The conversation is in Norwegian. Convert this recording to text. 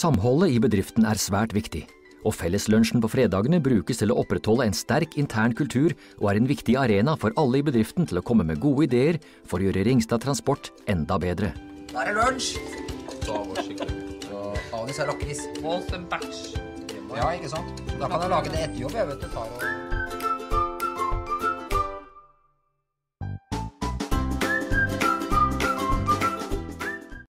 Samholdet i bedriften er svært viktig, og felleslunsjen på fredagene brukes til å opprettholde en sterk intern kultur og er en viktig arena for alle i bedriften til å komme med gode ideer for å gjøre Ringstad Transport enda bedre. Da er det lunsj! Da var det skikkelig. Sånn Anis er lakris. Wolf and batch. Ja, ikke sant? Da kan jeg lage det etter jobb, jeg vet du. Tar og